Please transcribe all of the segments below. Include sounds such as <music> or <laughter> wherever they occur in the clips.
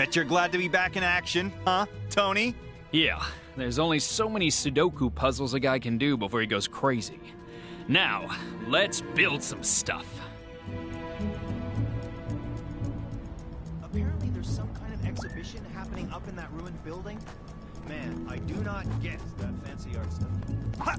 Bet you're glad to be back in action, huh, Tony? Yeah, there's only so many Sudoku puzzles a guy can do before he goes crazy. Now, let's build some stuff. Apparently there's some kind of exhibition happening up in that ruined building. Man, I do not get that fancy art stuff. Ha!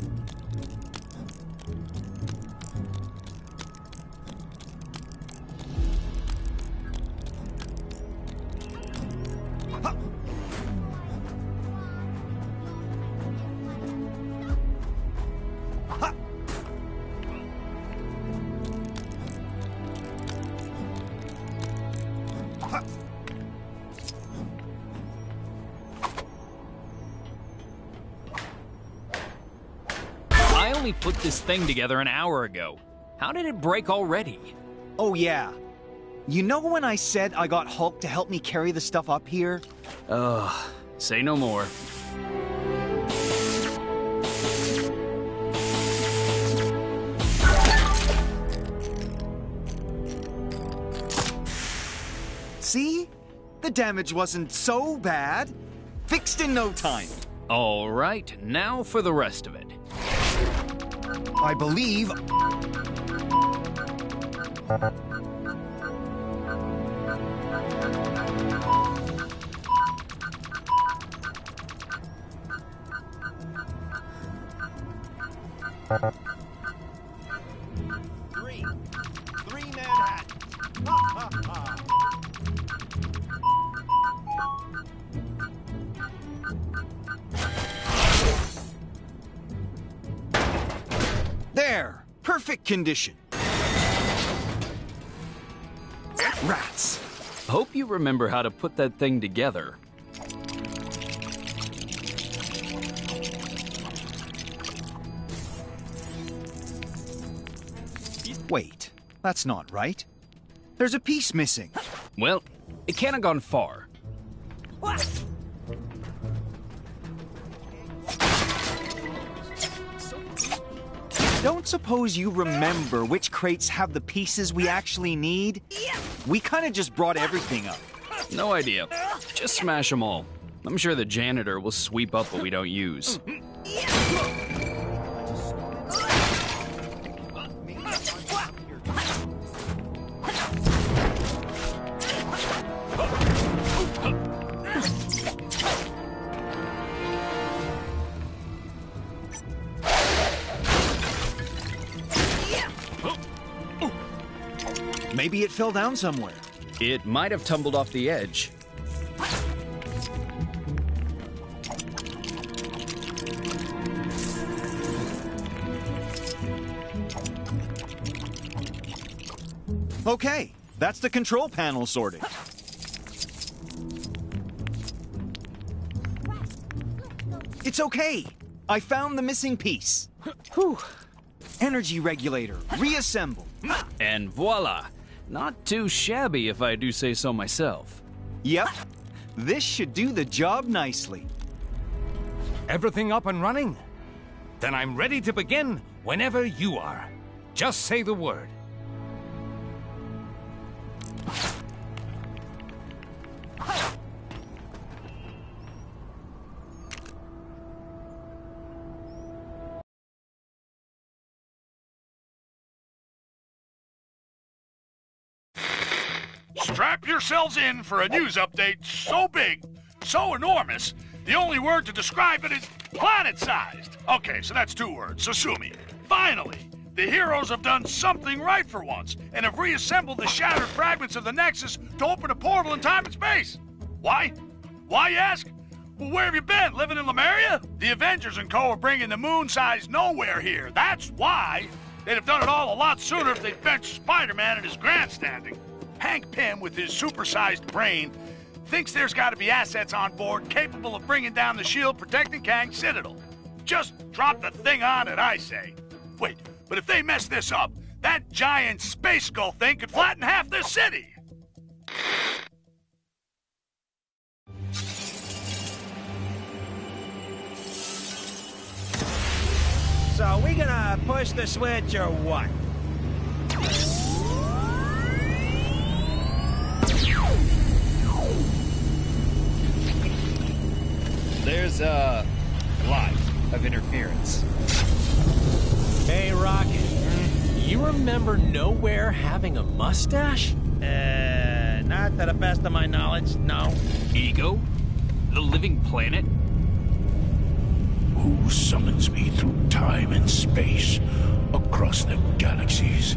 This thing together an hour ago. How did it break already? Oh, yeah. You know when I said I got Hulk to help me carry the stuff up here? Ugh, say no more. See? The damage wasn't so bad. Fixed in no time. All right, now for the rest of it. I believe. Condition. Rats. Hope you remember how to put that thing together. Wait, that's not right. There's a piece missing. Well, it can't have gone far. Don't suppose you remember which crates have the pieces we actually need? We kind of just brought everything up. No idea. Just smash them all. I'm sure the janitor will sweep up what we don't use. Maybe it fell down somewhere. It might have tumbled off the edge. Okay, that's the control panel sorted. It's okay. I found the missing piece. Whew. Energy regulator, reassemble. And voila! Not too shabby if I do say so myself. Yep, this should do the job nicely. Everything up and running? Then I'm ready to begin whenever you are. Just say the word. Strap yourselves in for a news update so big, so enormous, the only word to describe it is planet sized. Okay, so that's two words. Sasumi. Finally, the heroes have done something right for once and have reassembled the shattered fragments of the Nexus to open a portal in time and space. Why? Why, you ask? Well, where have you been? Living in Lemuria? The Avengers and Co. are bringing the moon sized Knowhere here. That's why. They'd have done it all a lot sooner if they'd benched Spider Man and his grandstanding. Hank Pym, with his supersized brain, thinks there's got to be assets on board capable of bringing down the shield protecting Kang's citadel. Just drop the thing on it, I say. Wait, but if they mess this up, that giant space skull thing could flatten half this city. So we gonna push the switch or what? There's a lot of interference. Hey, Rock. You remember Knowhere having a mustache? Uh, not to the best of my knowledge, no. Ego? The living planet? Who summons me through time and space across the galaxies?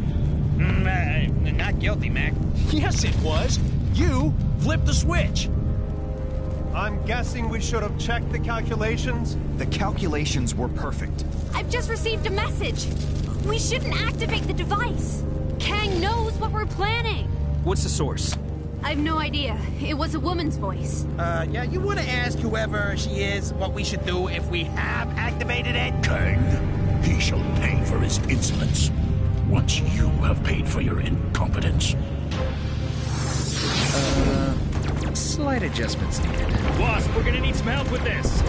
Mm, uh, not guilty, Mac. Yes, it was. You flipped the switch. I'm guessing we should have checked the calculations. The calculations were perfect. I've just received a message. We shouldn't activate the device. Kang knows what we're planning. What's the source? I've no idea. It was a woman's voice. Uh, yeah, you want to ask whoever she is what we should do if we have activated it? Kang, he shall pay for his insolence. Once you have paid for your incompetence. Uh, Slight adjustments needed. Boss, we're gonna need some help with this.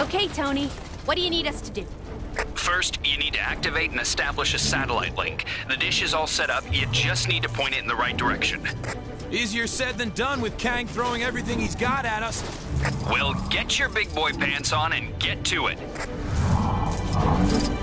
Okay, Tony. What do you need us to do? First, you need to activate and establish a satellite link. The dish is all set up, you just need to point it in the right direction. Easier said than done with Kang throwing everything he's got at us. Well, get your big boy pants on and get to it.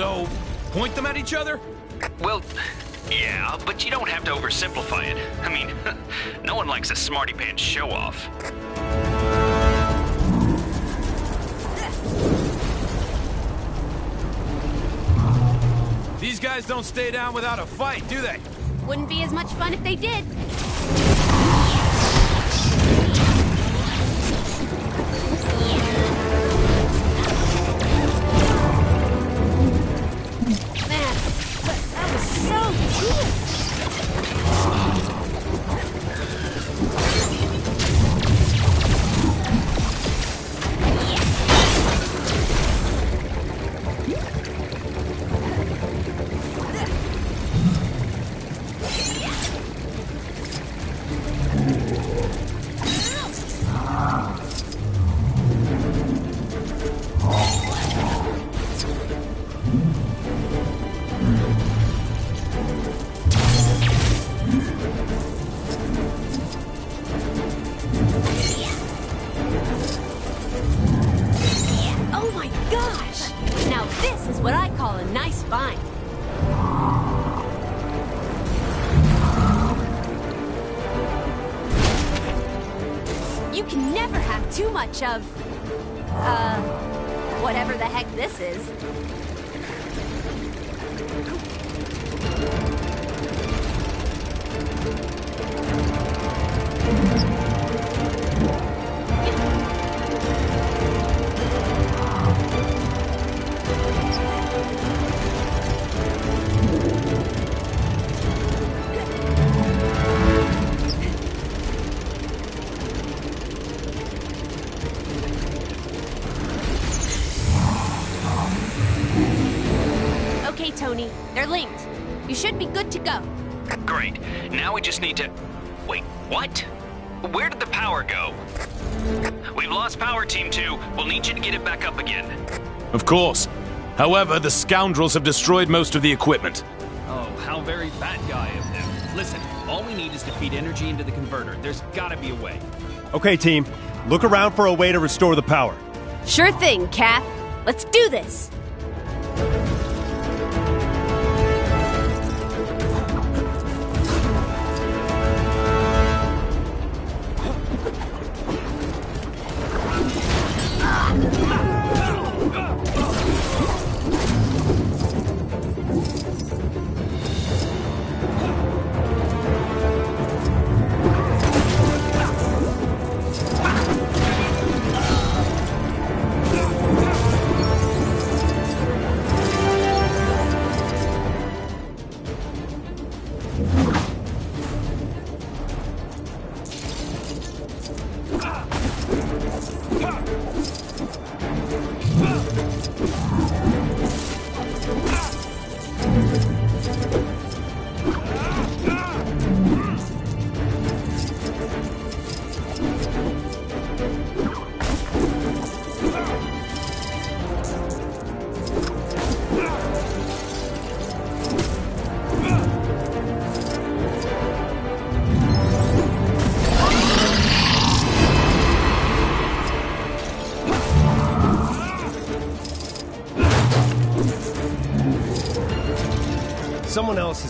So, point them at each other? Well, yeah, but you don't have to oversimplify it. I mean, <laughs> no one likes a smarty pants show off. These guys don't stay down without a fight, do they? Wouldn't be as much fun if they did. However, the scoundrels have destroyed most of the equipment. Oh, how very bad guy of them. Listen, all we need is to feed energy into the converter. There's gotta be a way. Okay, team. Look around for a way to restore the power. Sure thing, Cap.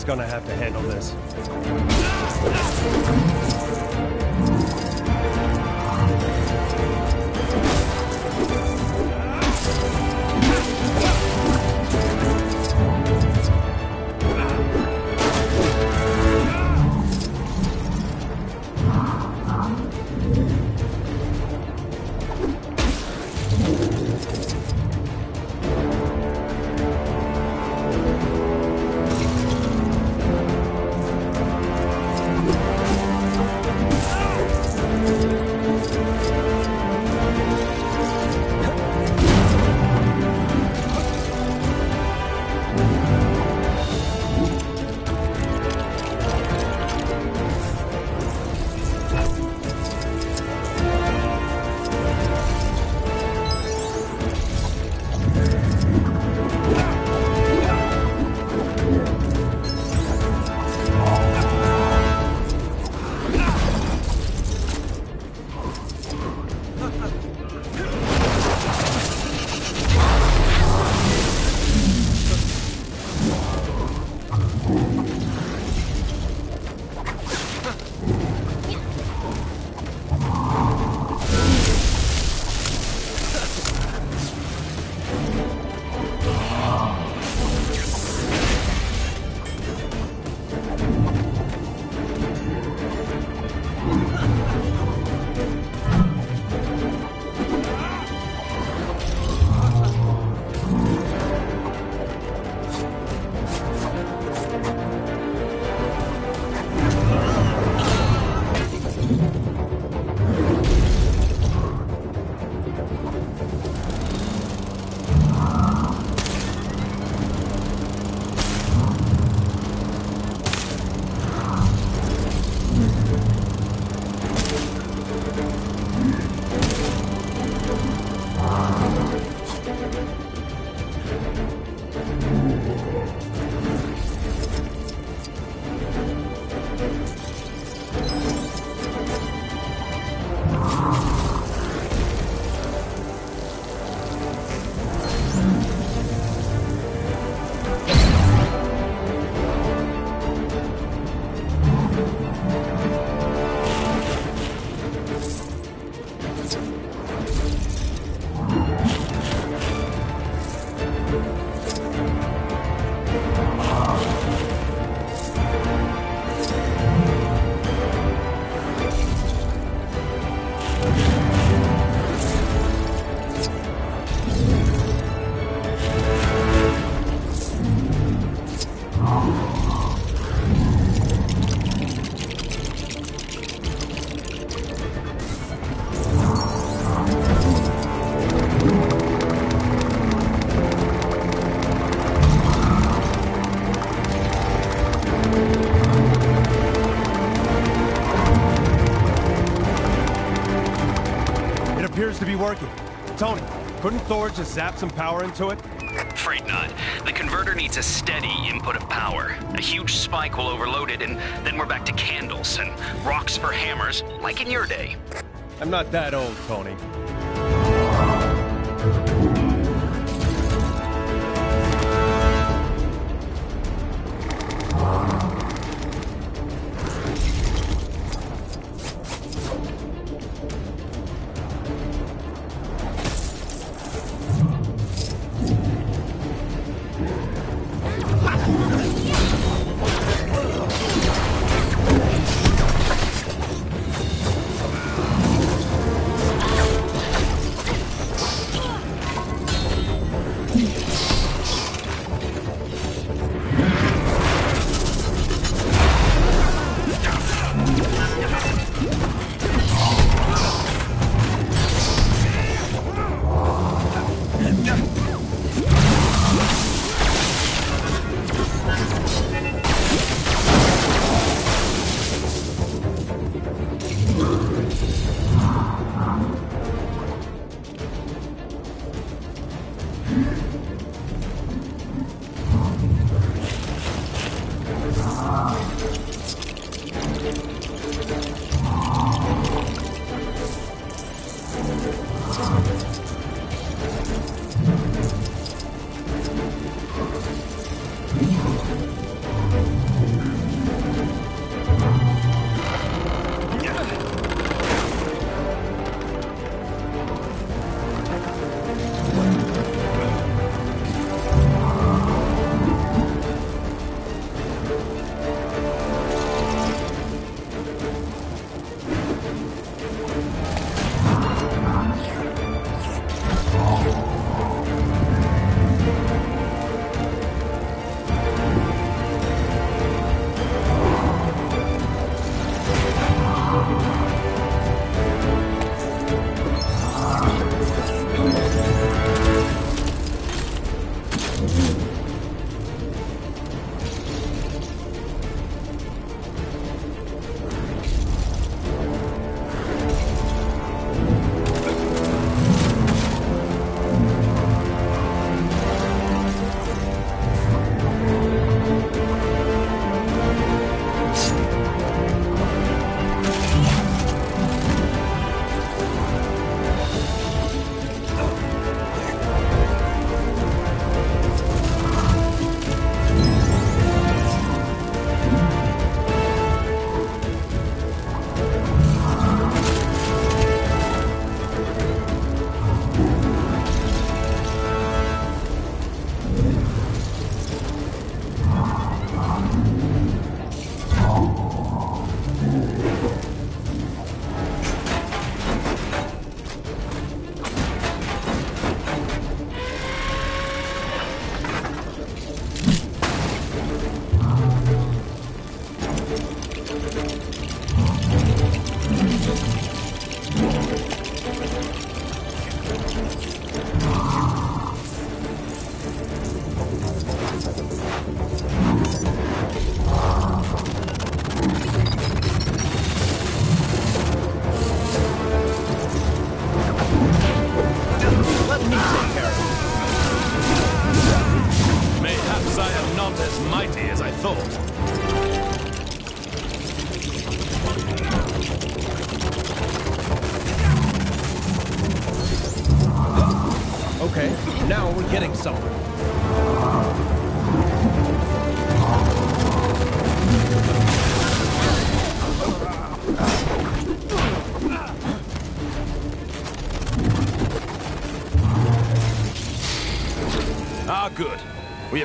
Is gonna have Thor just zap some power into it? Afraid not. The converter needs a steady input of power. A huge spike will overload it, and then we're back to candles and rocks for hammers, like in your day. I'm not that old, Tony.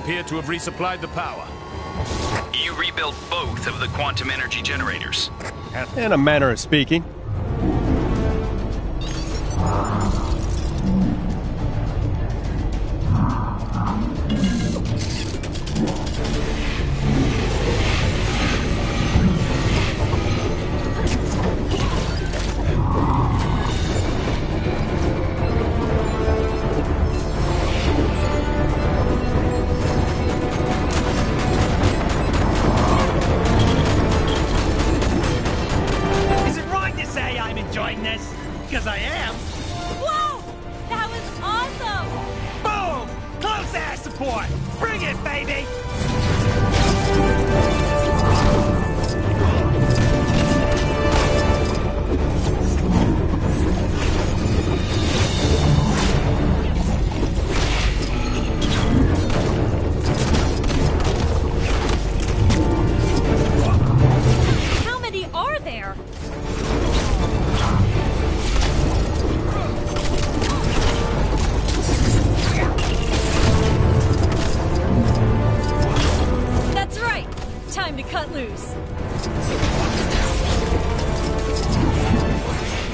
appear to have resupplied the power. You rebuilt both of the quantum energy generators. In a manner of speaking. Thank you.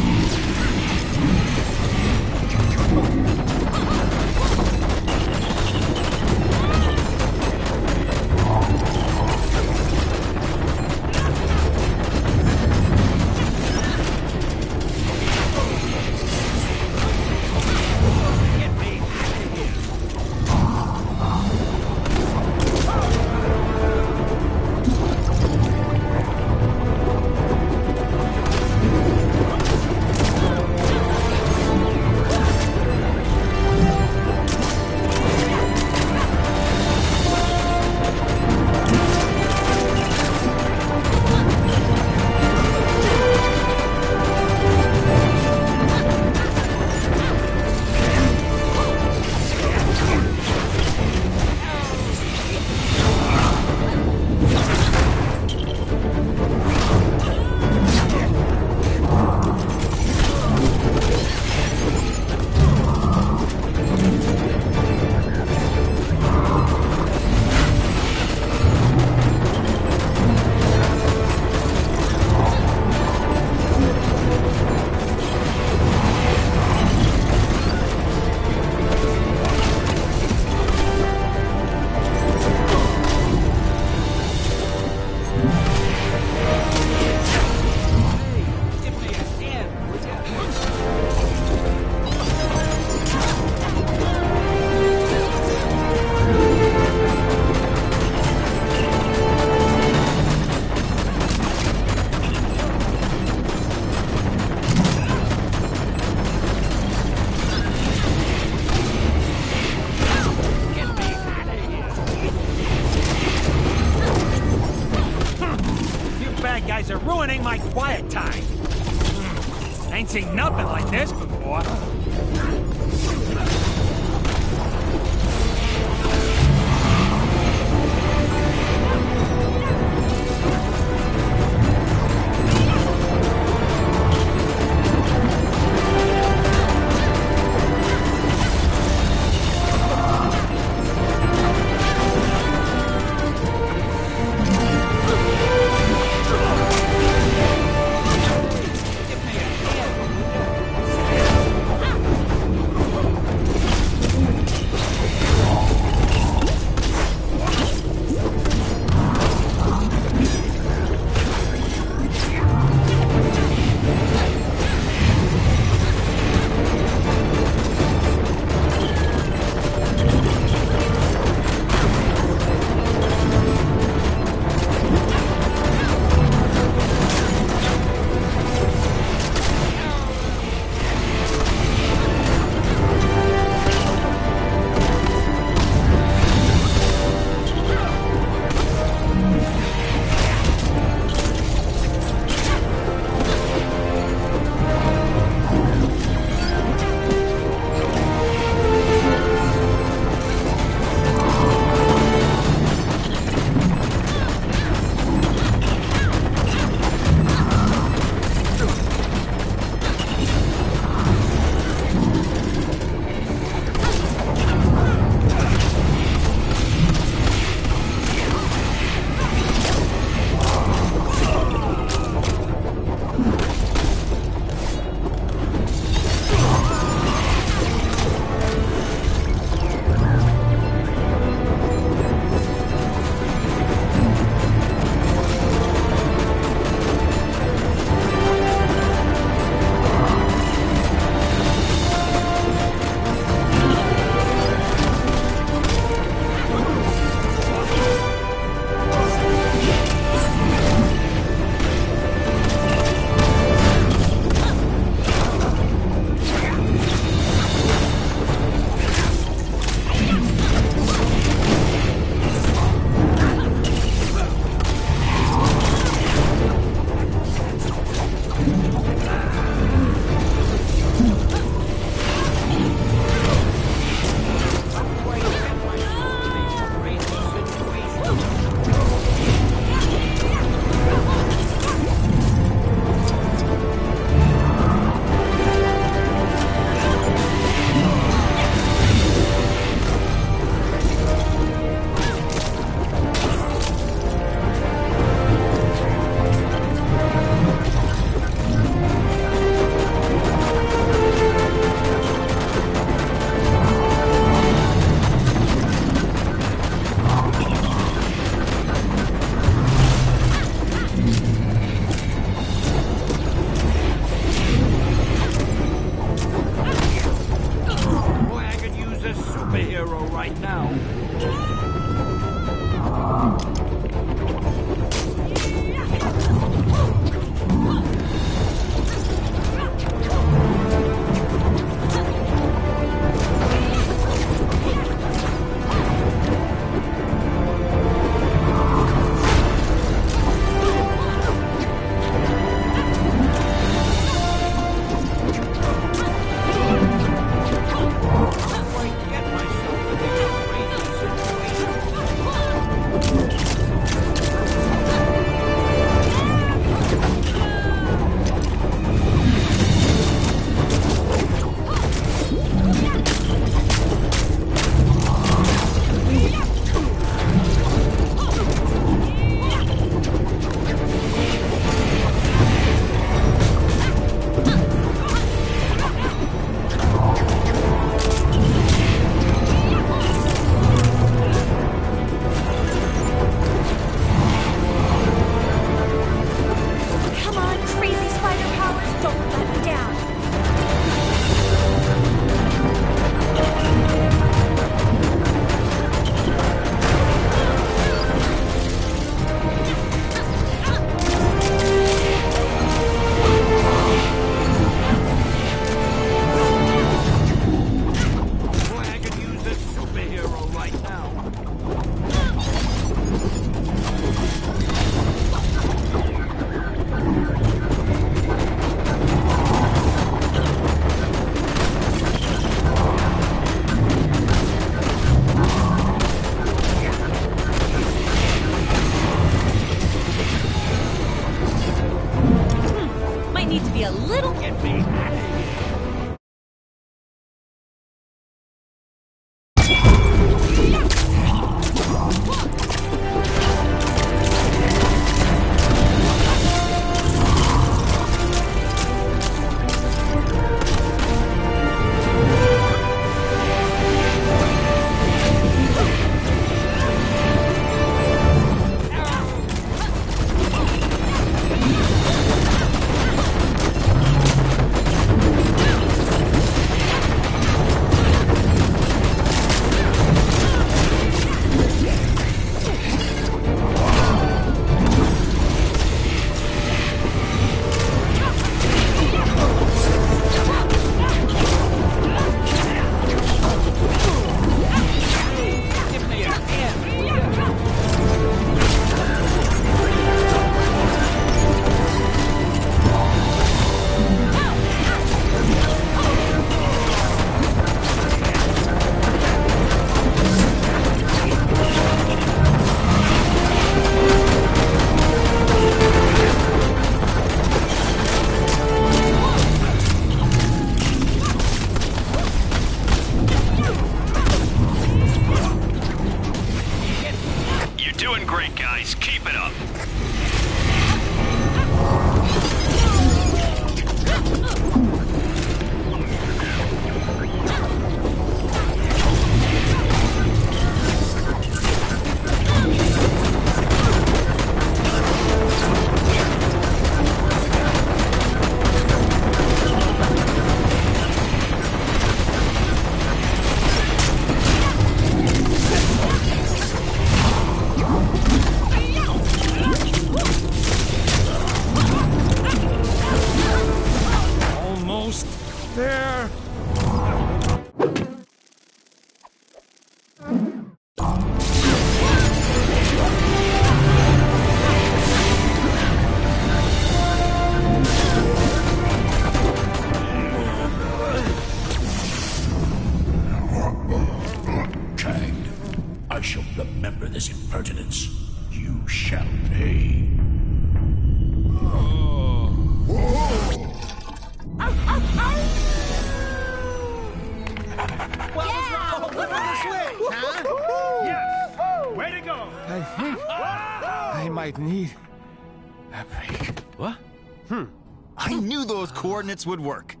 Would work.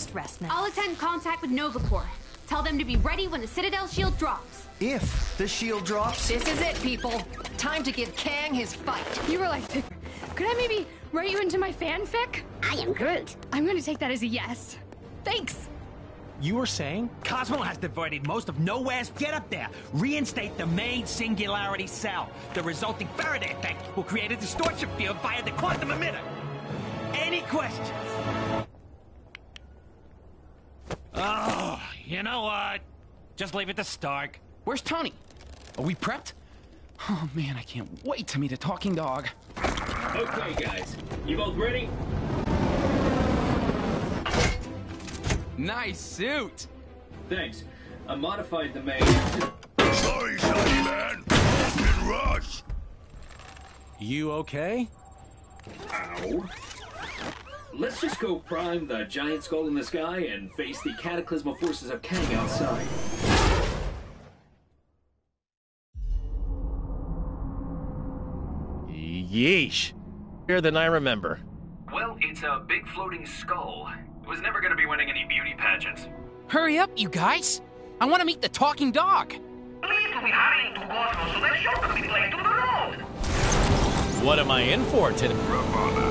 Just rest now. I'll attend contact with Nova Corps. Tell them to be ready when the Citadel shield drops. If the shield drops. This is it, people. Time to give Kang his fight. You were like, could I maybe write you into my fanfic? I am Groot. I'm gonna take that as a yes. Thanks. You were saying? Cosmo has diverted most of Knowhere's get up there. Reinstate the main singularity cell. The resulting Faraday effect will create a distortion field via the quantum emitter. Any questions? Oh, you know what? Just leave it to Stark. Where's Tony? Are we prepped? Oh man, I can't wait to meet a talking dog. Okay, guys. You both ready? Nice suit. Thanks. I modified the main. Sorry, Sonny Man. Been rushed. You okay? Ow. Let's just go prime the giant skull in the sky and face the cataclysmal forces of Kang outside. Yeesh. Better than I remember. Well, it's a big floating skull. It was never gonna be winning any beauty pageants. Hurry up, you guys! I want to meet the talking dog. What am I in for today?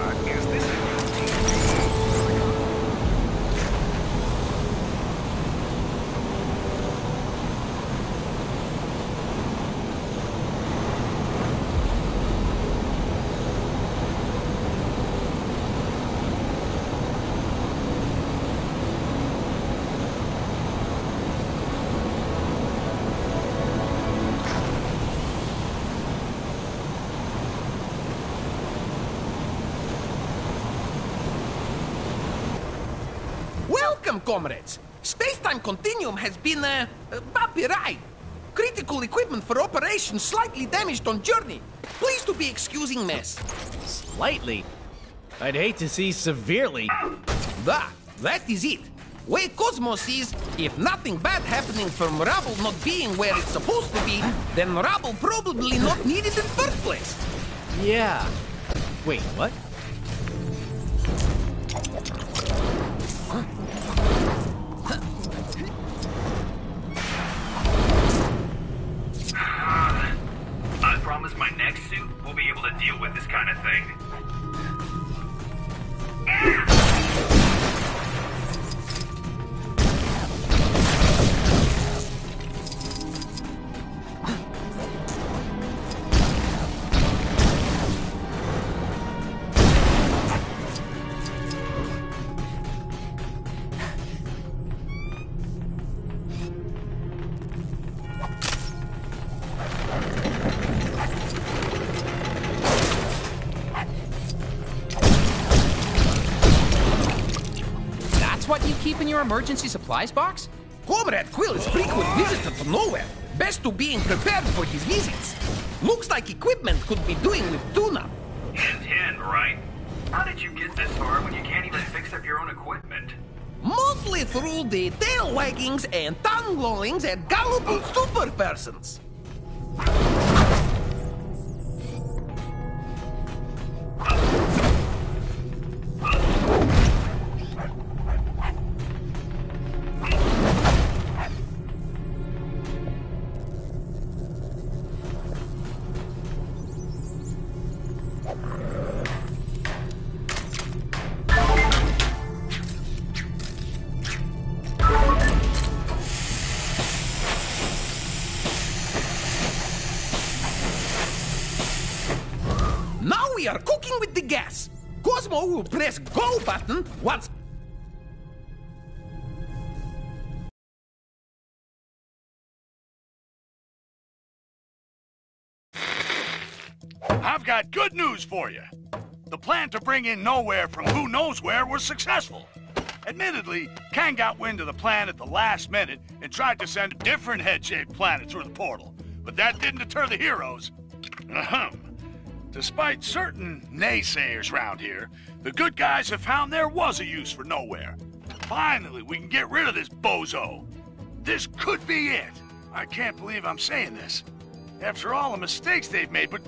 Comrades. Space-time continuum has been, uh, uh, bumpy ride. Critical equipment for operation slightly damaged on journey. Please to be excusing mess. Slightly. I'd hate to see severely. That, that is it. Way Cosmos is, if nothing bad happening from rubble not being where it's supposed to be, then rubble probably not needed in first place. Yeah. Wait, what? Deal with this kind of thing. Emergency supplies box? Comrade Quill is frequent visitor to Knowhere. Best to being prepared for his visits. Looks like equipment could be doing with tuna. Ten, right? How did you get this far when you can't even fix up your own equipment? Mostly through the tail waggings and tongue blowings and gullible super with the gas. Cosmo will press go button once I've got good news for you. The plan to bring in Knowhere from who knows where was successful. Admittedly, Kang got wind of the plan at the last minute and tried to send a different head-shaped planet through the portal. But that didn't deter the heroes. Ahem. Despite certain naysayers round here, the good guys have found there was a use for Knowhere. Finally, we can get rid of this bozo. This could be it. I can't believe I'm saying this. After all the mistakes they've made, but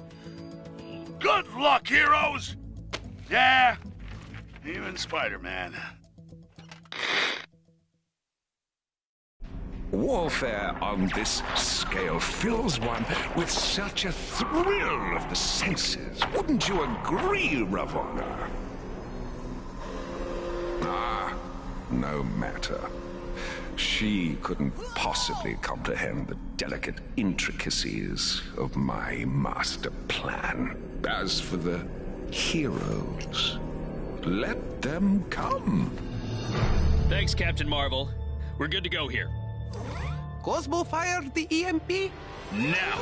good luck, heroes! Yeah, even Spider-Man. Warfare on this scale fills one with such a thrill of the senses. Wouldn't you agree, Ravonna? Ah, no matter. She couldn't possibly comprehend the delicate intricacies of my master plan. As for the heroes, let them come. Thanks, Captain Marvel. We're good to go here. Cosmo fired the EMP? Now!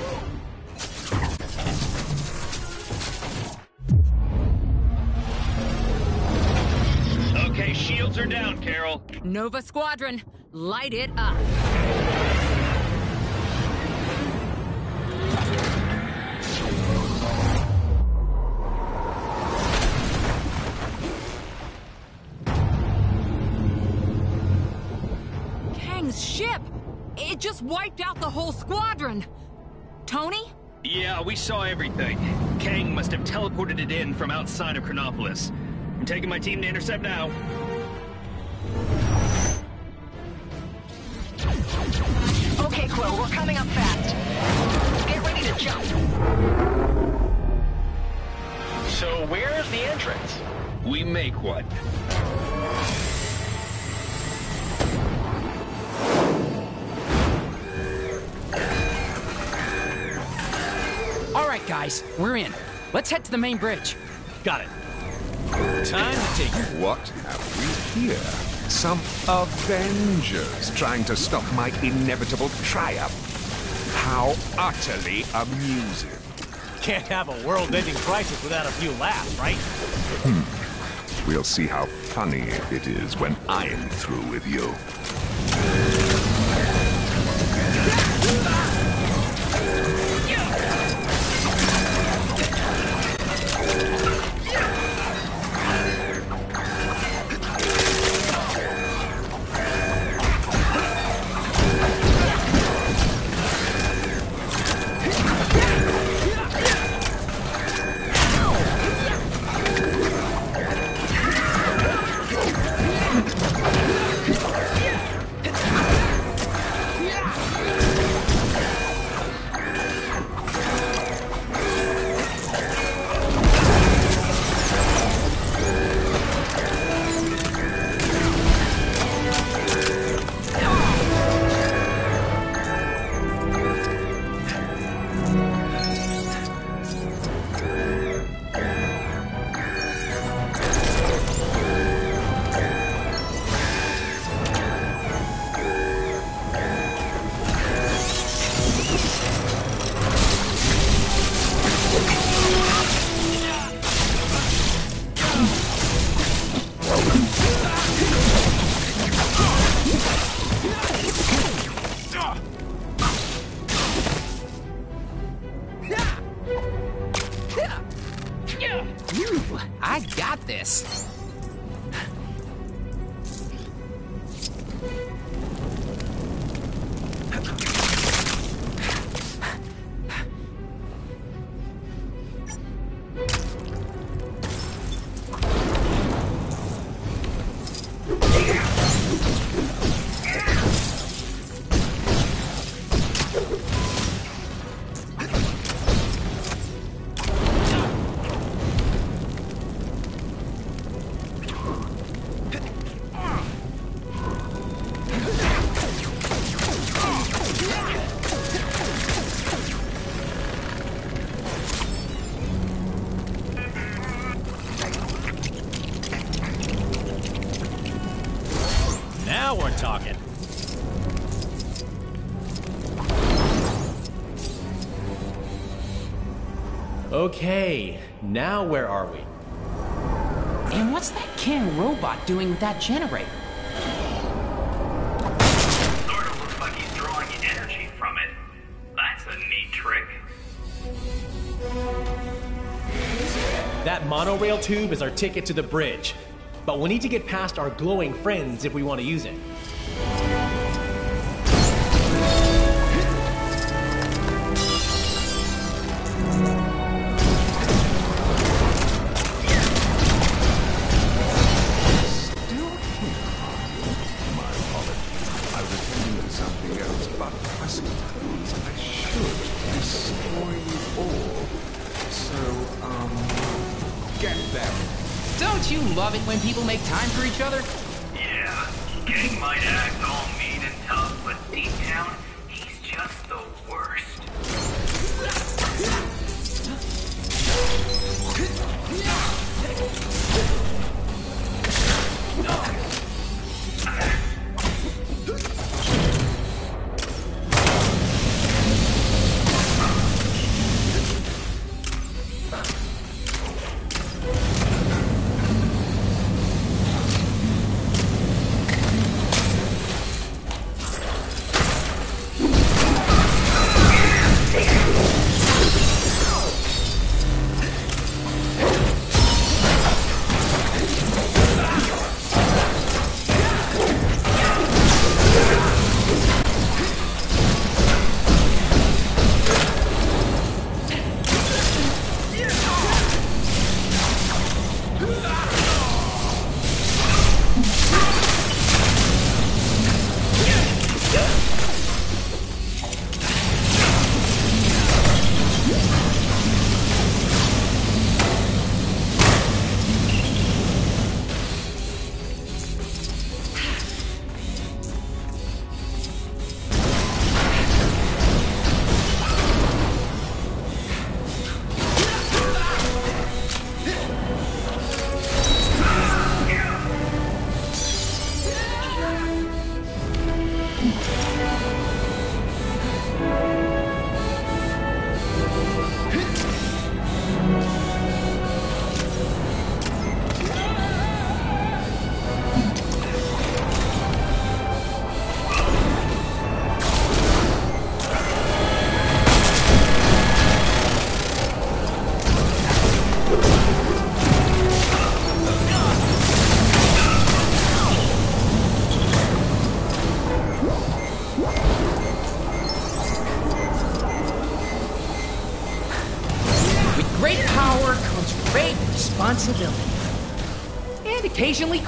Okay, shields are down, Carol. Nova Squadron, light it up. Kang's ship! It just wiped out the whole squadron! Tony? Yeah, we saw everything. Kang must have teleported it in from outside of Chronopolis. I'm taking my team to intercept now. Okay, Quill, we're coming up fast. Get ready to jump. So where's the entrance? We make one. Right, guys, we're in. Let's head to the main bridge. Got it. Time to take What have we here? Some Avengers trying to stop my inevitable triumph. How utterly amusing. Can't have a world-ending crisis without a few laughs, right? Hmm. We'll see how funny it is when I'm through with you. Okay, now where are we? And what's that Kang robot doing with that generator? Sort of looks like he's drawing energy from it. That's a neat trick. That monorail tube is our ticket to the bridge. But we'll need to get past our glowing friends if we want to use it.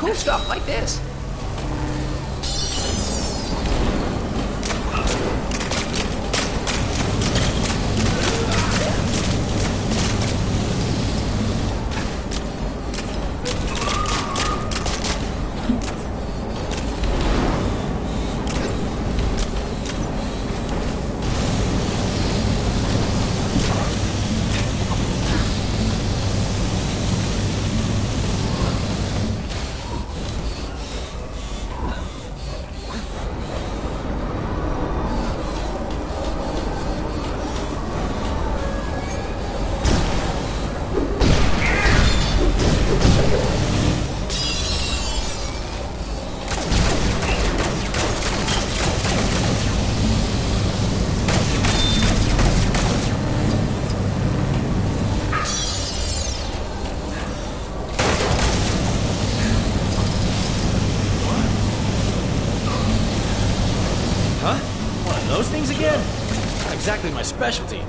Cool stuff like this. Specialty.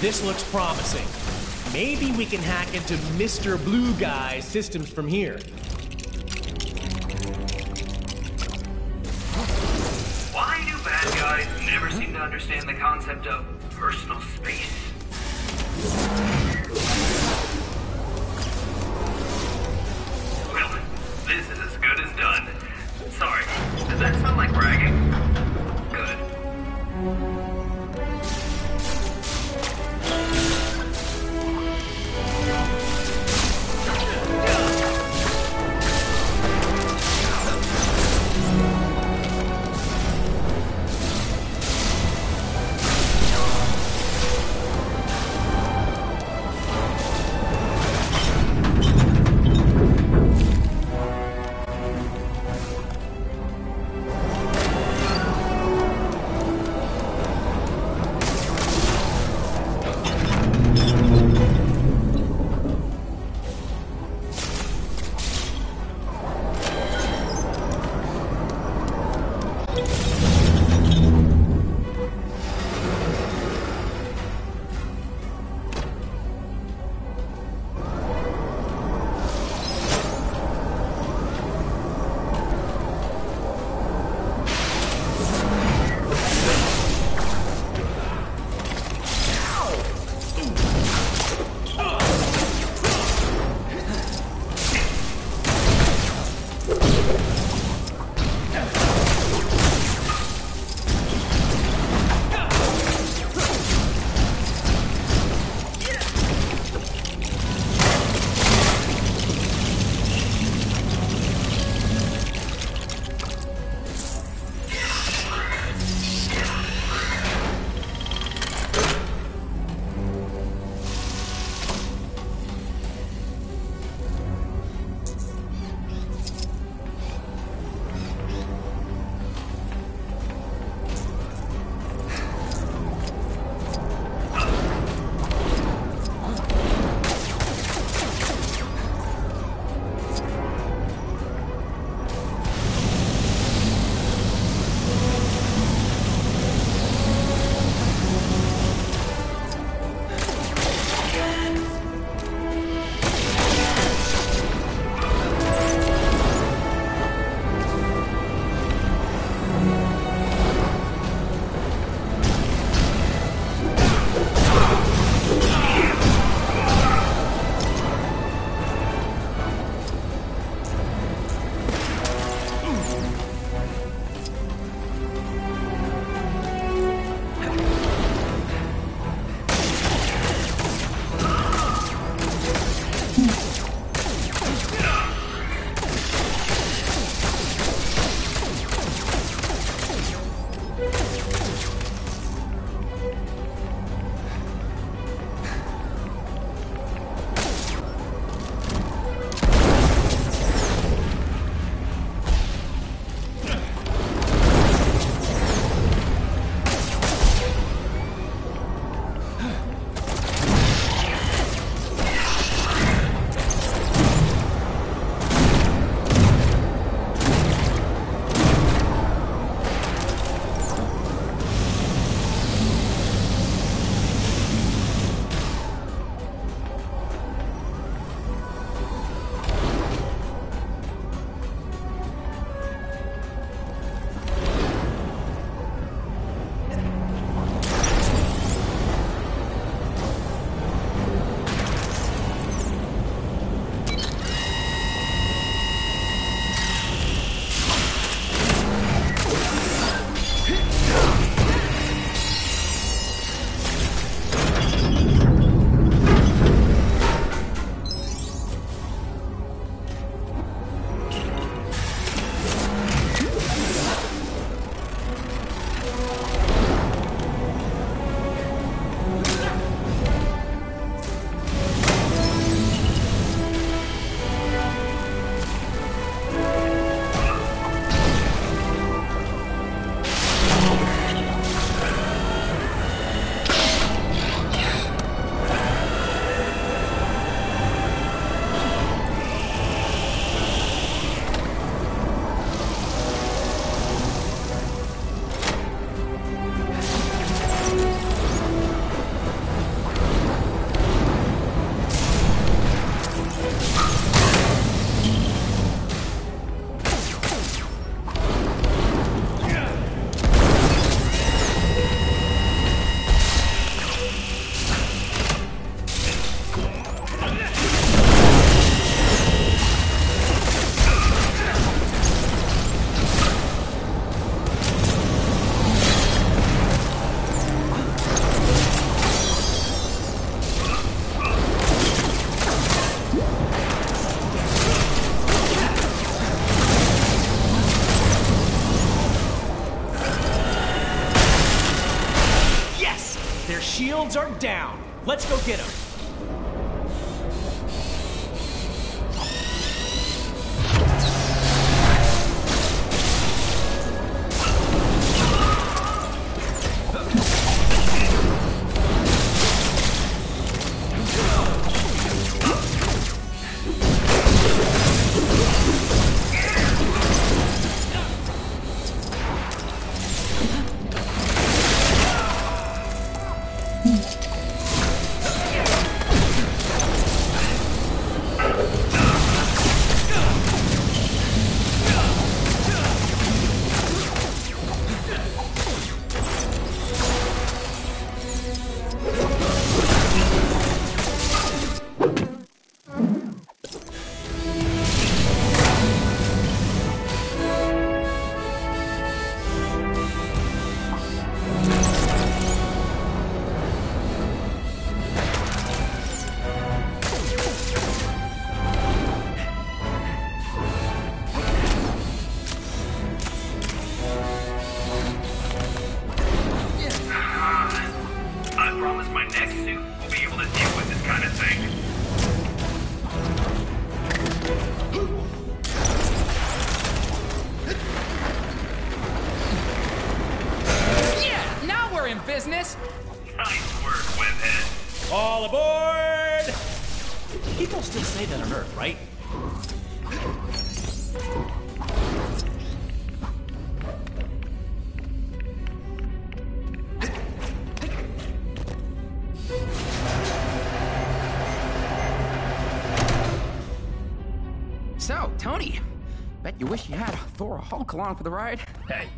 This looks promising. Maybe we can hack into Mr. Blue Guy's systems from here. Go get Hulk along for the ride. Hey,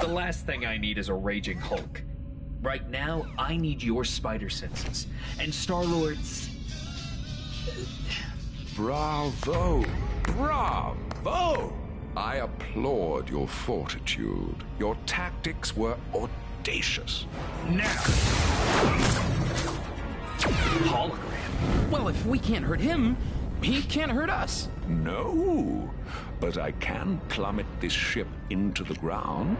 the last thing I need is a raging Hulk. Right now, I need your spider senses. And Star Lord's. Bravo! Bravo! I applaud your fortitude. Your tactics were audacious. Now! Hologram. Well, if we can't hurt him, he can't hurt us. No, but I can plummet this ship into the ground.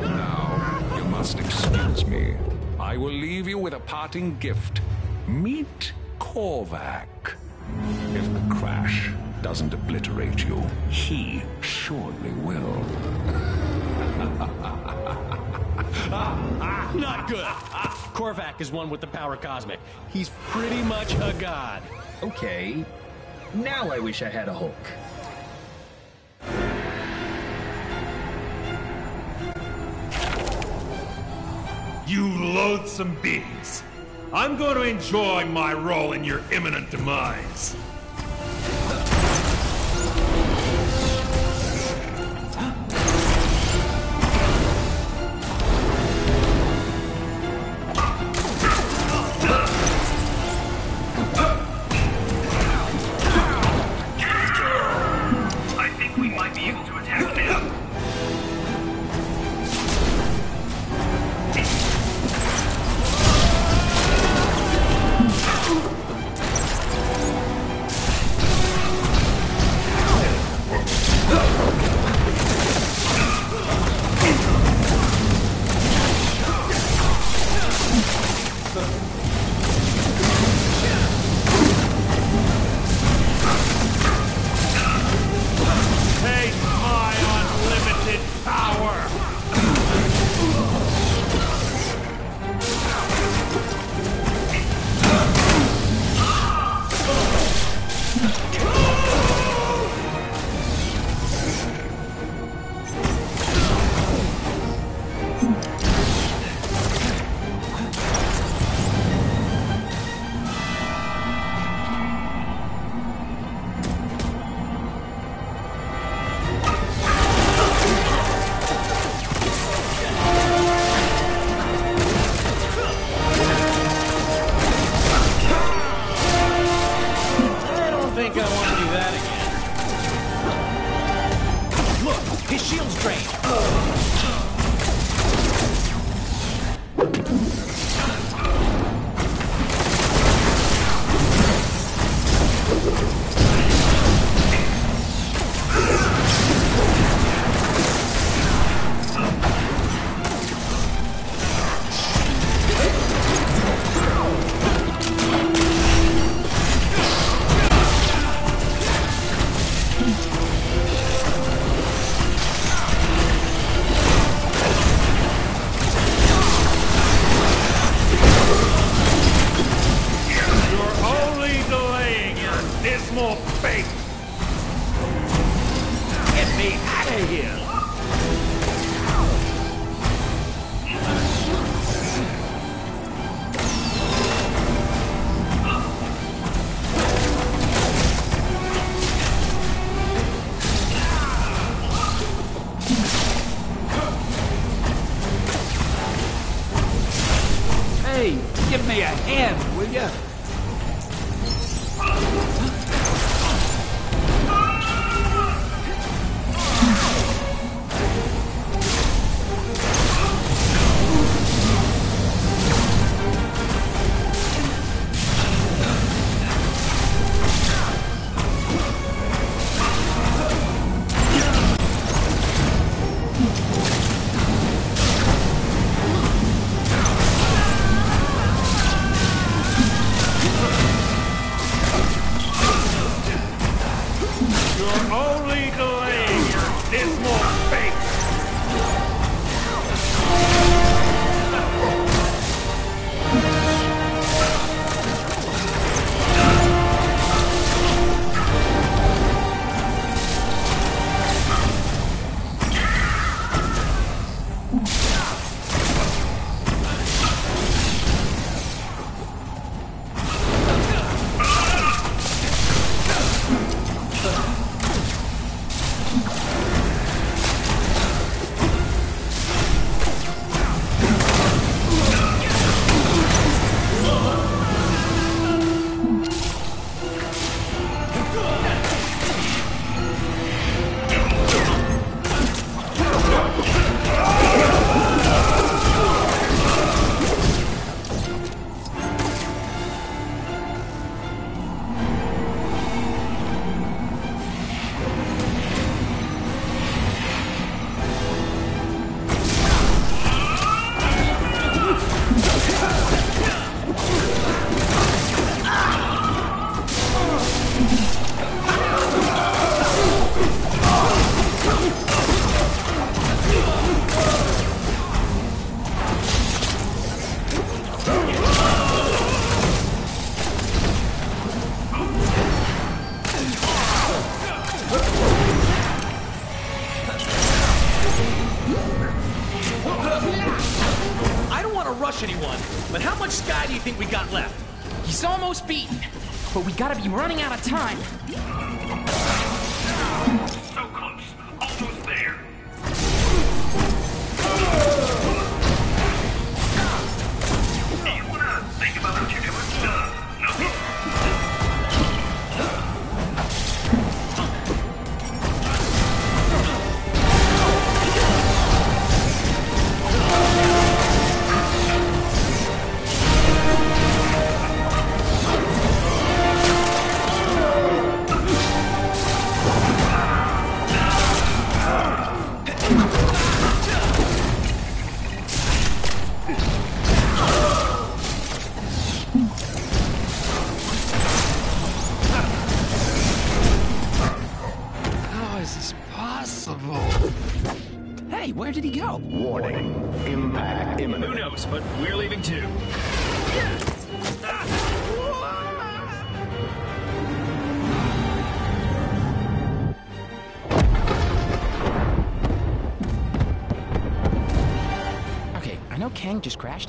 Now, you must excuse me. I will leave you with a parting gift. Meet Korvac. If the crash doesn't obliterate you, he surely will. <laughs> Ah, ah, not good. Korvac is one with the power cosmic. He's pretty much a god. Okay. Now I wish I had a Hulk. You loathsome beings. I'm going to enjoy my role in your imminent demise.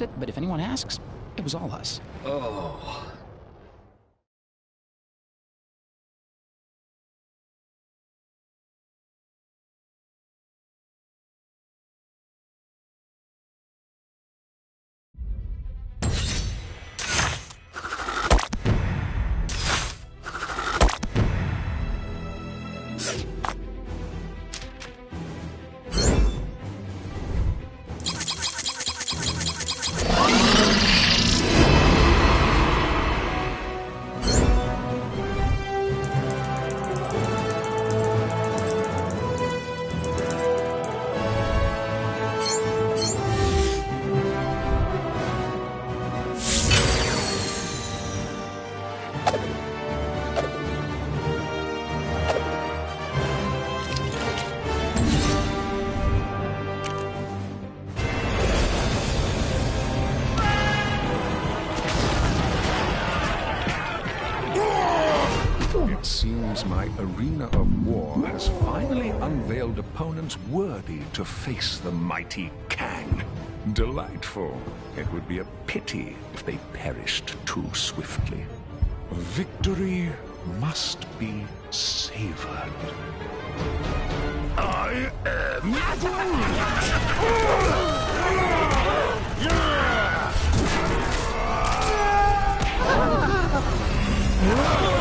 It, but if anyone asks, it was all us. Seems my arena of war has finally unveiled opponents worthy to face the mighty Kang. Delightful. It would be a pity if they perished too swiftly. Victory must be savored. I am <laughs>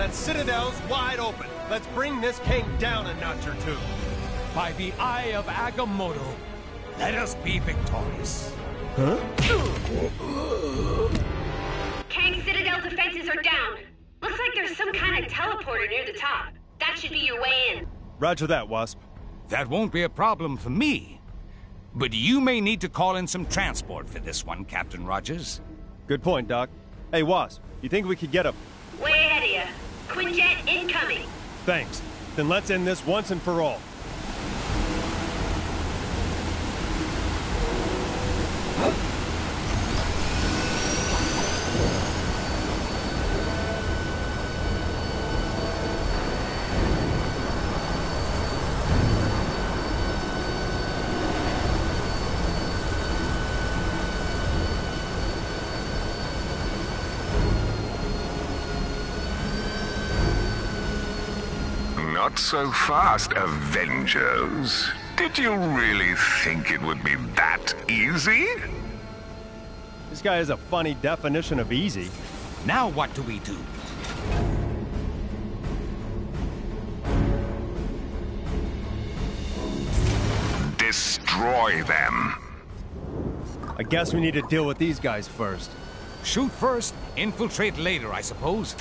That Citadel's wide open. Let's bring this king down a notch or two. By the eye of Agamotto, let us be victorious. Huh? Kang Citadel defenses are down. Looks like there's some kind of teleporter near the top. That should be your way in. Roger that, Wasp. That won't be a problem for me. But you may need to call in some transport for this one, Captain Rogers. Good point, Doc. Hey, Wasp, you think we could get a... Way ahead of you. Quinjet incoming. Thanks. Then let's end this once and for all. Not <laughs> so fast, Avengers. Did you really think it would be that easy? This guy has a funny definition of easy. Now what do we do? Destroy them. I guess we need to deal with these guys first. Shoot first, infiltrate later, I suppose.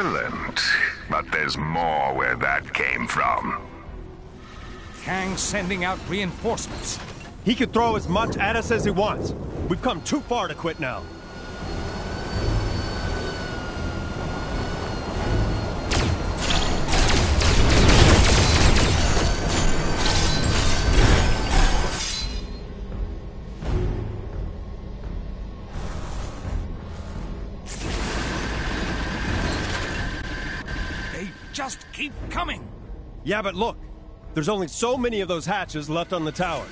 Excellent. But there's more where that came from. Kang sending out reinforcements. He could throw as much at us as he wants. We've come too far to quit now. Coming. Yeah, but look. There's only so many of those hatches left on the tower.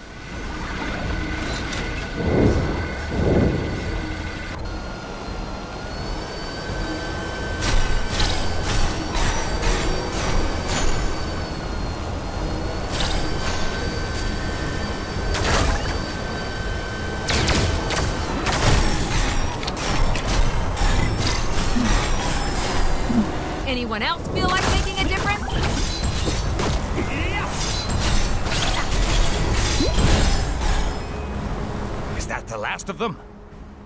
Anyone else feel like making the last of them?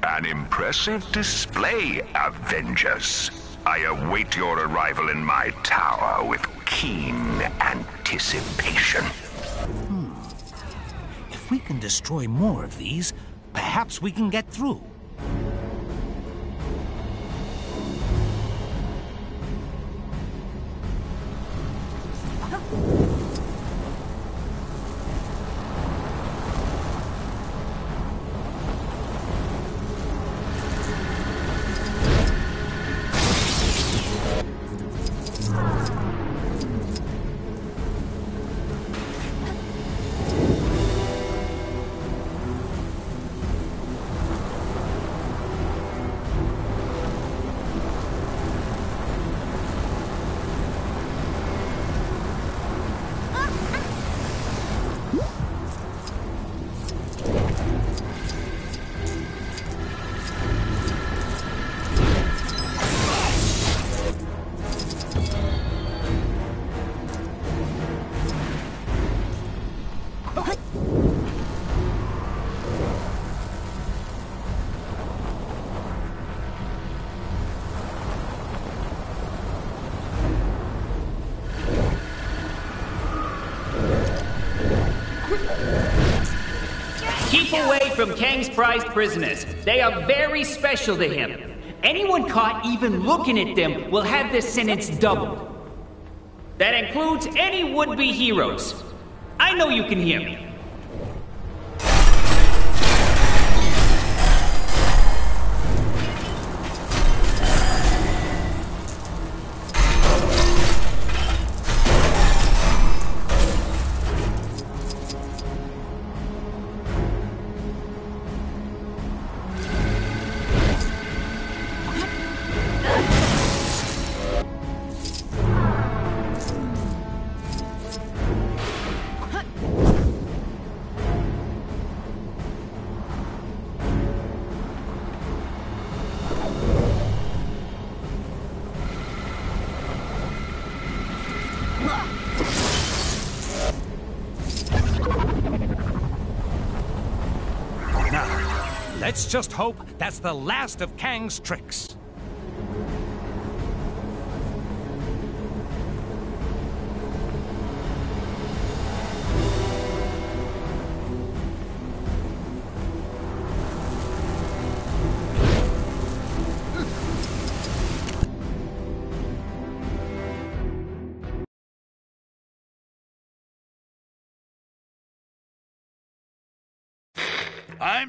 An impressive display, Avengers. I await your arrival in my tower with keen anticipation. Hmm. If we can destroy more of these, perhaps we can get through. Kang's prized prisoners. They are very special to him. Anyone caught even looking at them will have their sentence doubled. That includes any would-be heroes. I know you can hear me. Let's just hope that's the last of Kang's tricks.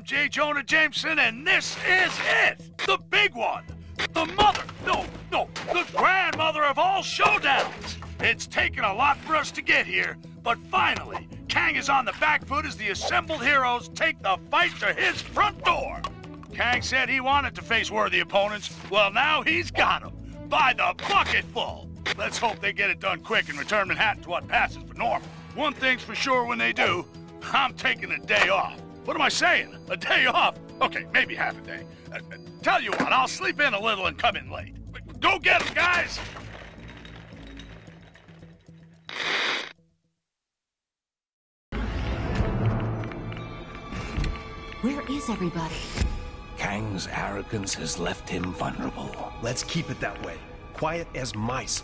I'm J. Jonah Jameson, and this is it! The big one! The mother, no, no, the grandmother of all showdowns! It's taken a lot for us to get here, but finally, Kang is on the back foot as the assembled heroes take the fight to his front door! Kang said he wanted to face worthy opponents. Well, now he's got them. By the bucketful! Let's hope they get it done quick and return Manhattan to what passes for normal. One thing's for sure when they do, I'm taking a day off. What am I saying? A day off? Okay, maybe half a day. Uh, uh, tell you what, I'll sleep in a little and come in late. Go get get 'em, guys! Where is everybody? Kang's arrogance has left him vulnerable. Let's keep it that way. Quiet as mice.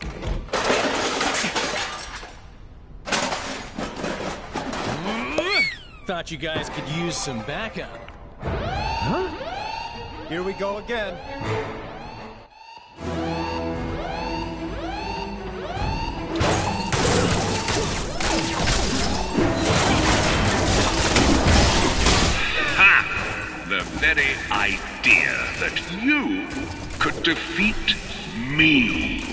Thought you guys could use some backup. Huh? Here we go again. Ha! The very idea that you could defeat me.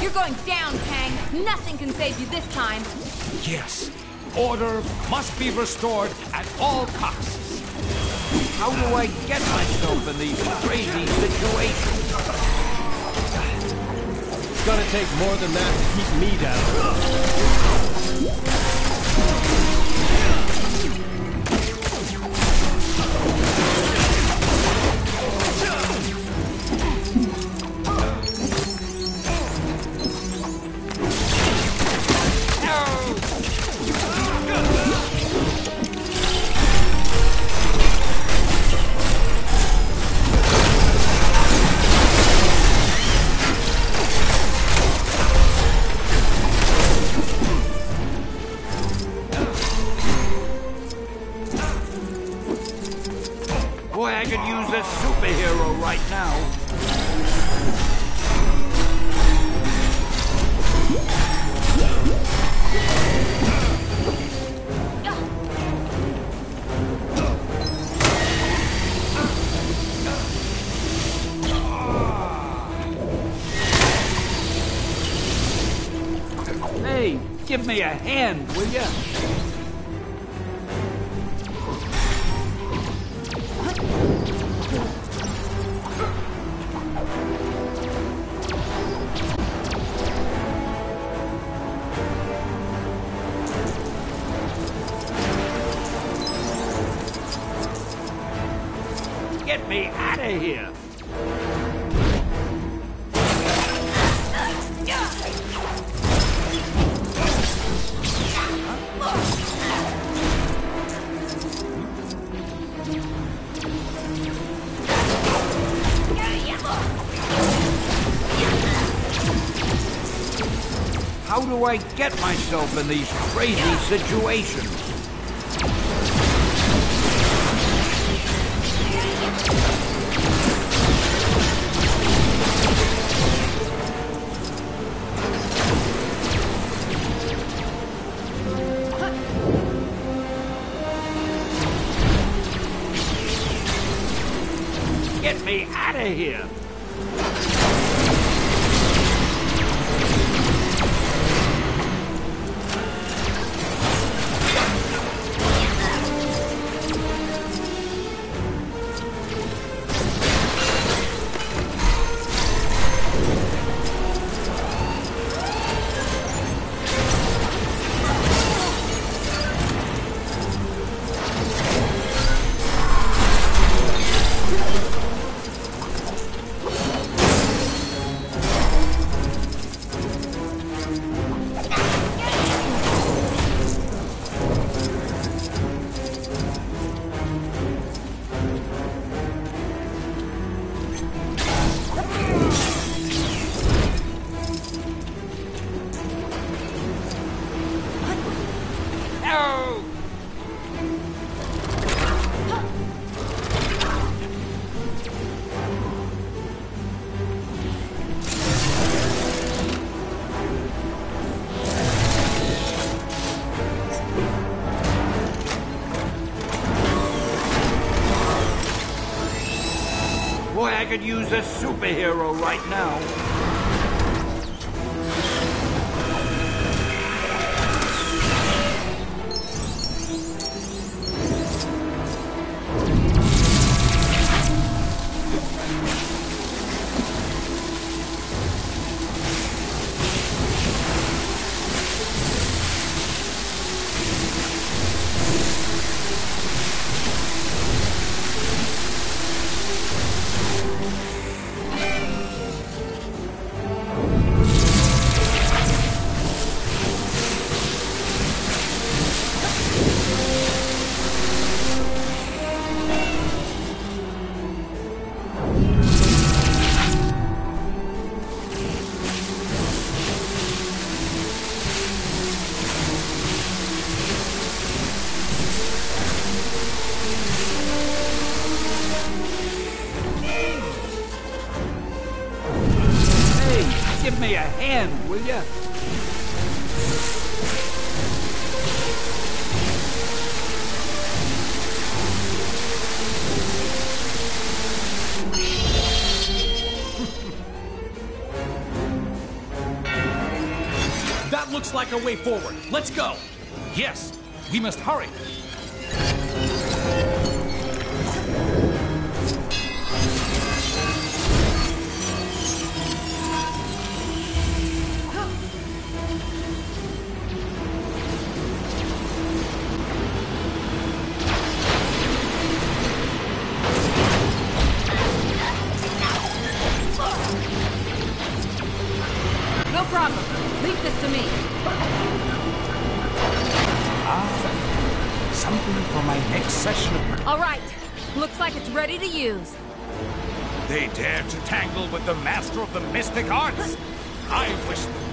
You're going down, Kang. Nothing can save you this time. Yes, order must be restored at all costs. How do I get myself in these crazy situations? It's gonna take more than that to keep me down. yourself in these crazy situations. Get me out of here! Could use a superhero right now. Let's go. Yes, we must hurry. No problem. Leave this to me. Ah, something for my next session. All right. Looks like it's ready to use. They dared to tangle with the master of the mystic arts. I wish them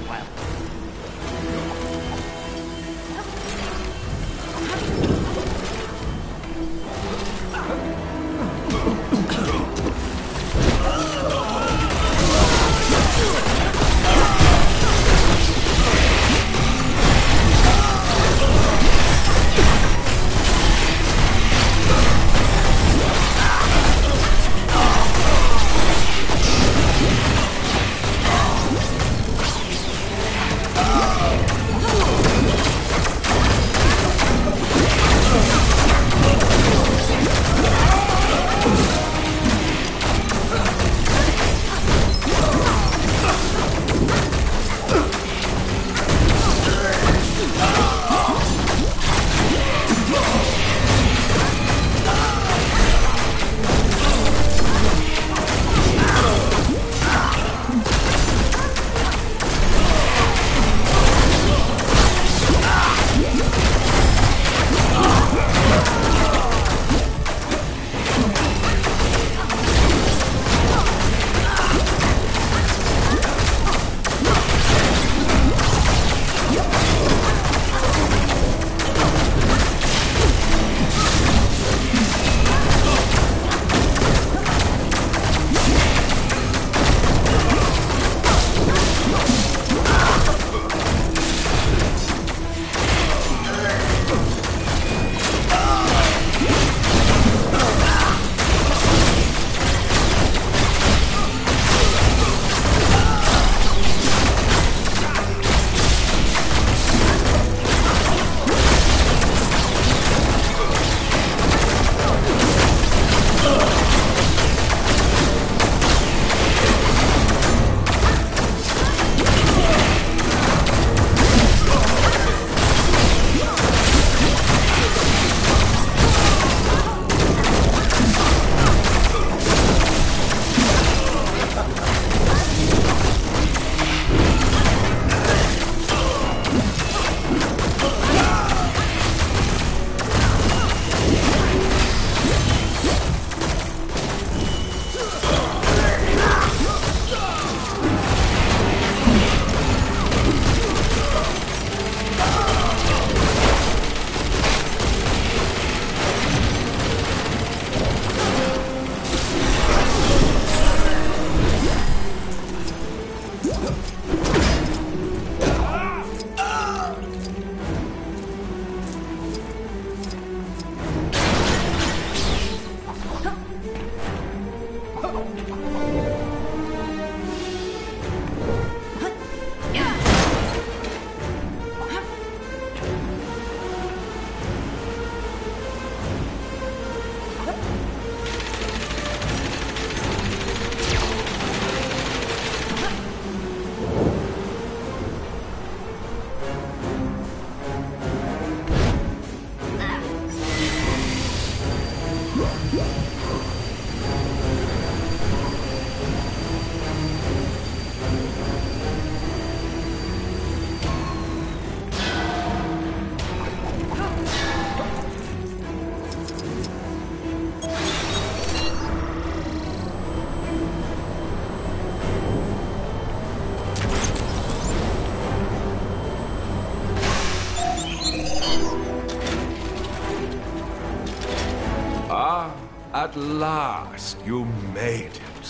last, you made it.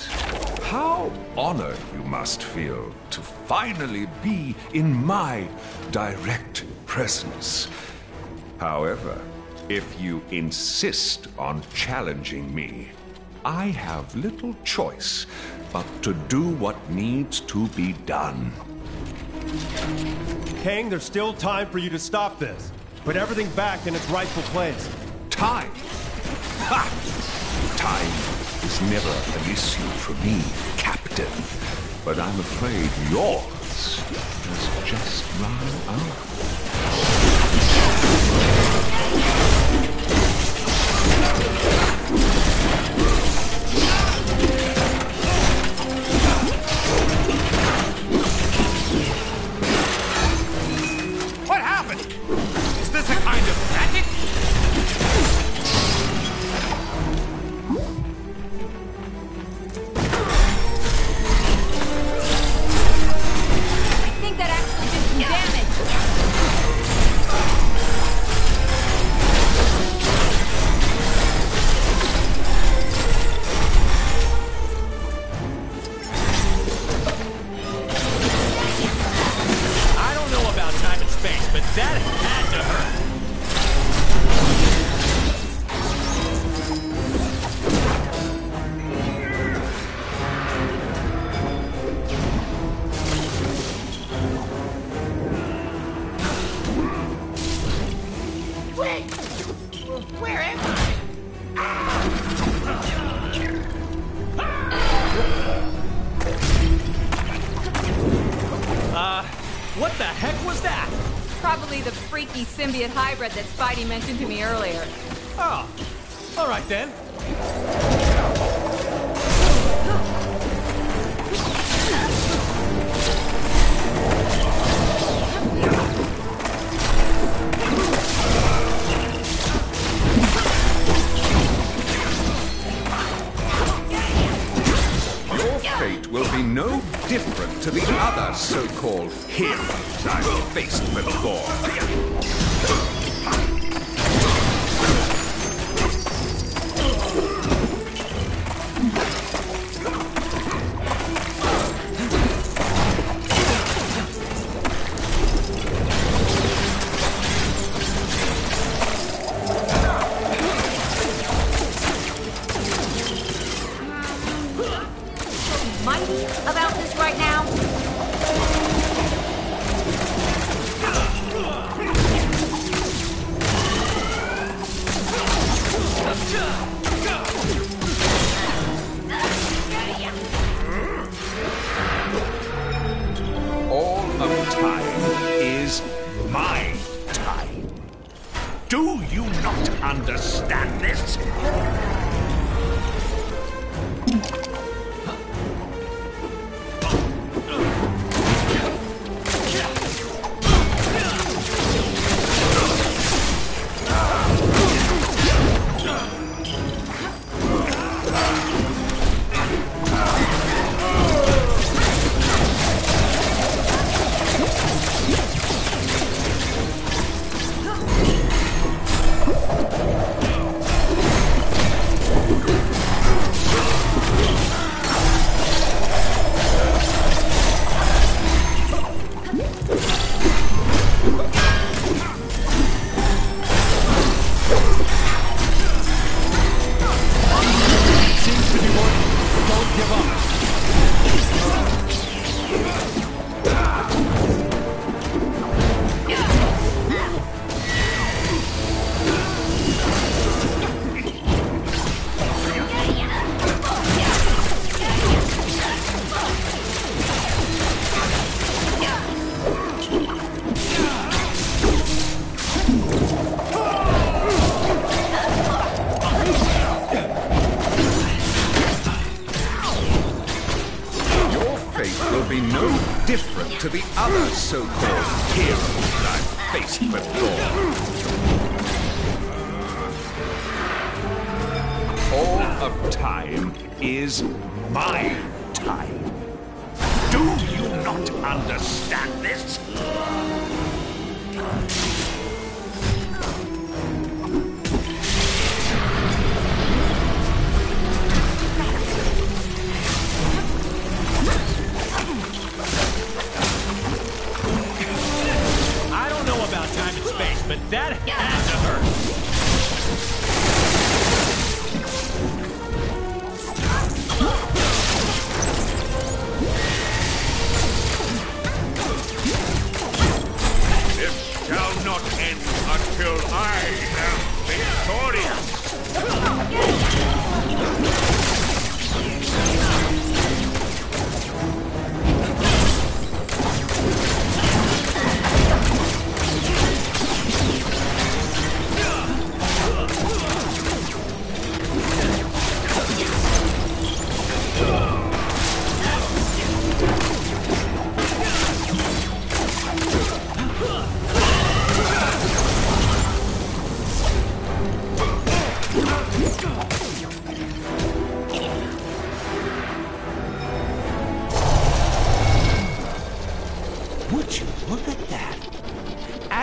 How honored you must feel to finally be in my direct presence. However, if you insist on challenging me, I have little choice but to do what needs to be done. Kang, there's still time for you to stop this. Put everything back in its rightful place. Time? Ha! Time is never an issue for me, Captain. But I'm afraid yours has just run out.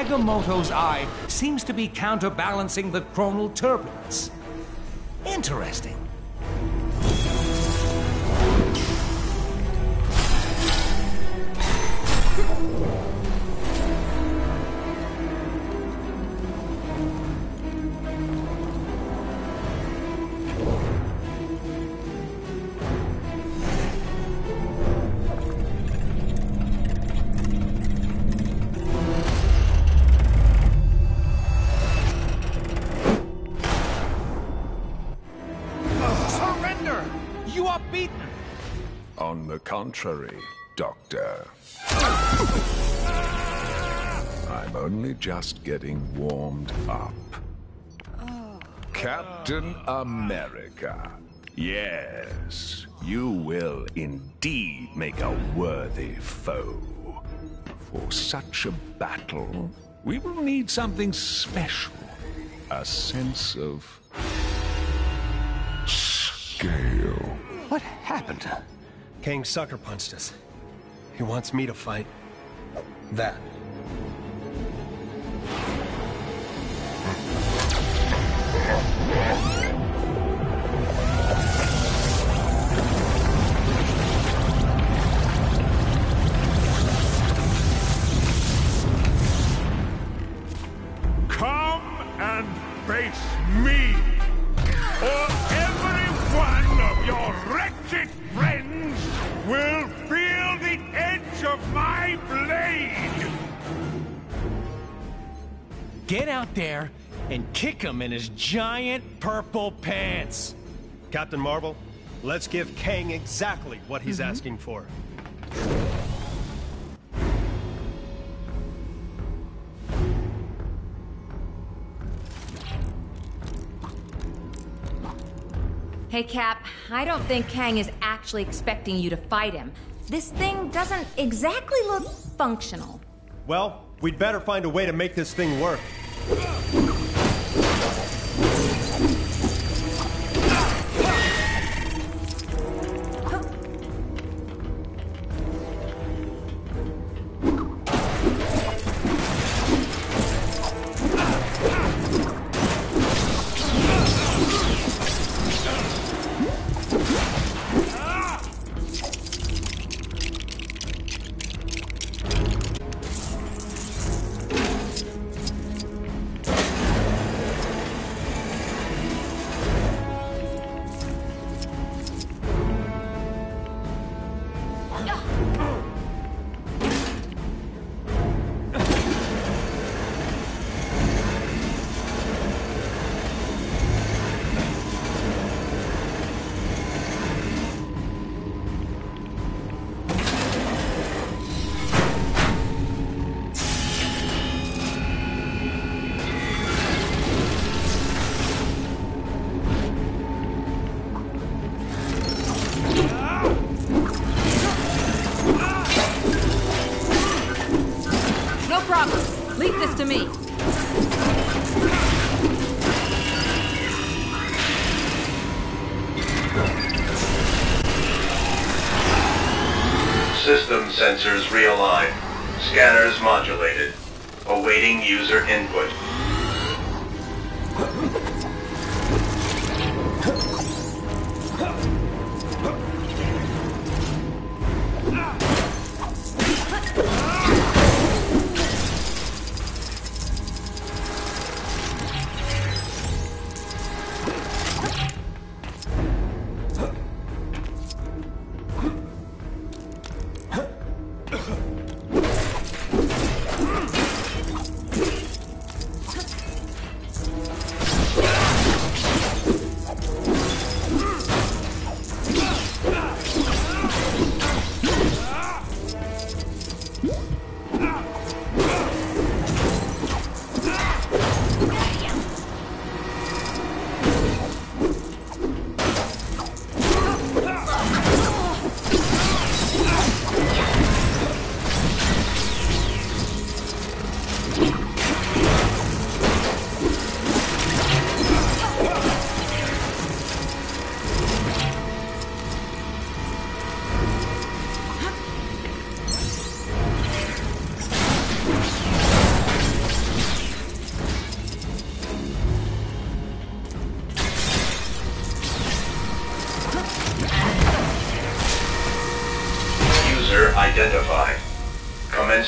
Agamotto's eye seems to be counterbalancing the chronal turbulence. Interesting. Contrary, Doctor. I'm only just getting warmed up. Captain America. Yes, you will indeed make a worthy foe. For such a battle, we will need something special. A sense of scale. What happened? Kang sucker punched us. He wants me to fight that. Come and face me, or every one of your wretched friends will feel the edge of my blade! Get out there and kick him in his giant purple pants. Captain Marvel, let's give Kang exactly what he's Mhm. asking for. Hey, Cap, I don't think Kang is actually expecting you to fight him. This thing doesn't exactly look functional. Well, we'd better find a way to make this thing work.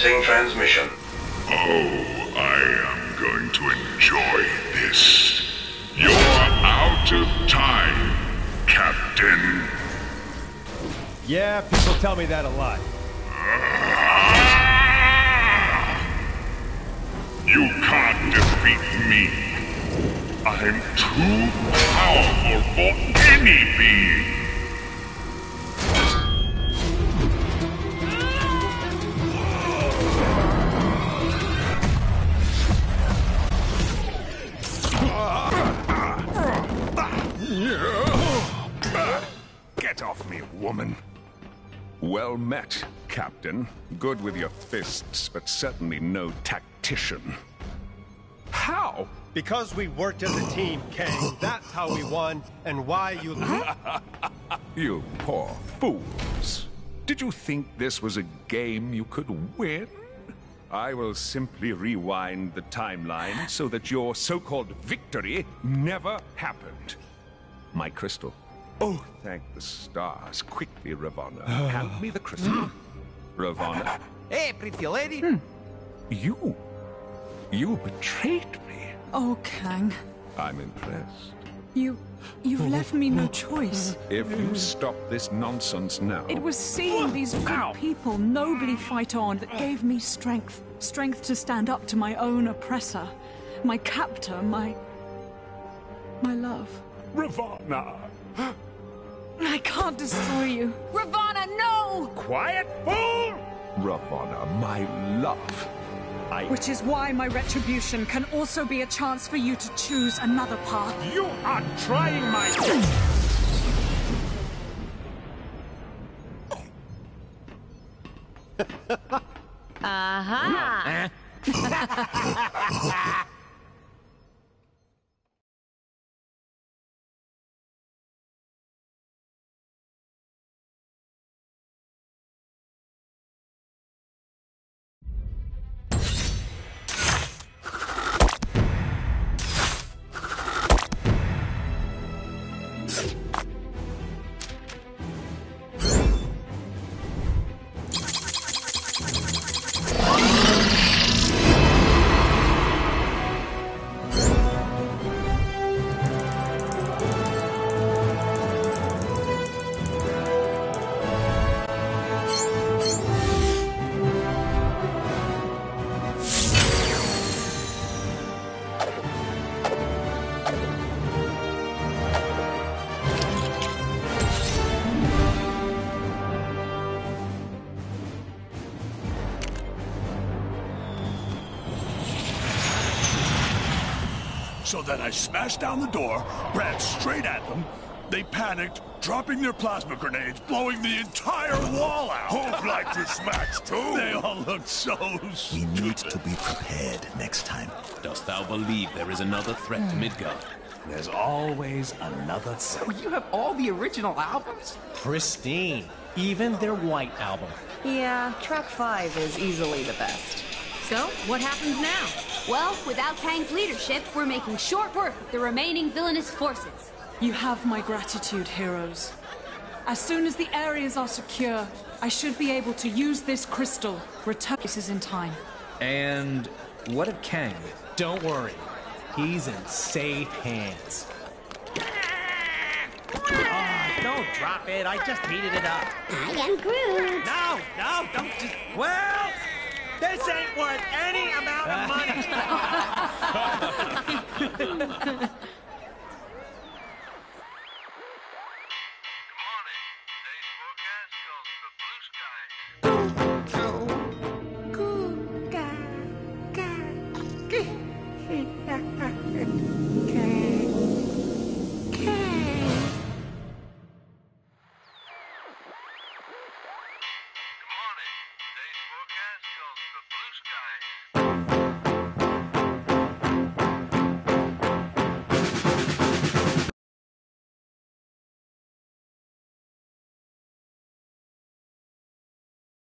Commencing transmission. Oh, I am going to enjoy this. You're out of time, Captain. Yeah, people tell me that a lot. Good with your fists, but certainly no tactician. How? Because we worked as a team, <sighs> Kang. That's how we won, and why you... <laughs> You poor fools. Did you think this was a game you could win? I will simply rewind the timeline so that your so-called victory never happened. My crystal. Oh, thank the stars. Quickly, Ravonna. Hand me the crystal. <gasps> <laughs> Ravonna. Hey, pretty lady. Hmm. You. You betrayed me. Oh, Kang, I'm impressed. you... you've left me no choice. If you stop this nonsense now. It was seeing these good people nobly fight on that gave me strength. Strength to stand up to my own oppressor. My captor, my... my love. Ravonna! I can't destroy you. Ravonna, no! Quiet, fool! Ravonna, my love. I. Which is why my retribution can also be a chance for you to choose another path. You are trying my... <laughs> Aha! So <laughs> then I smashed down the door, ran straight at them. They panicked, dropping their plasma grenades, blowing the entire wall out. Who'd like this match too? They all looked so stupid. We need to be prepared next time. Dost thou believe there is another threat to hmm. Midgard? There's always another threat. You have all the original albums? Pristine. Even their white album. Yeah, track five is easily the best. So, what happens now? Well, without Kang's leadership, we're making short work of the remaining villainous forces. You have my gratitude, heroes. As soon as the areas are secure, I should be able to use this crystal. Return this is in time. And what of Kang? Don't worry. He's in safe hands. Oh, don't drop it. I just heated it up. I am Groot. No, no, don't just. Well, this ain't worth any amount of money. <laughs>